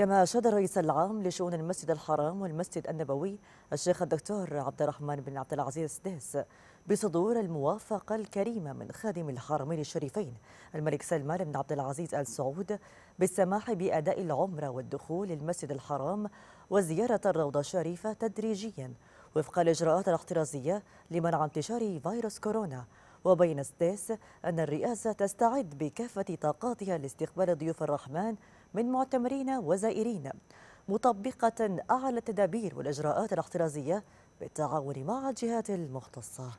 كما أشاد الرئيس العام لشؤون المسجد الحرام والمسجد النبوي الشيخ الدكتور عبد الرحمن بن عبد العزيز السديس بصدور الموافقة الكريمة من خادم الحرمين الشريفين الملك سلمان بن عبد العزيز آل سعود بالسماح بأداء العمرة والدخول للمسجد الحرام وزيارة الروضة الشريفة تدريجيا وفق الإجراءات الاحترازية لمنع انتشار فيروس كورونا. وبين سديس أن الرئاسة تستعد بكافة طاقاتها لاستقبال ضيوف الرحمن من معتمرين وزائرين. مطبقة أعلى التدابير والإجراءات الاحترازية بالتعاون مع الجهات المختصة.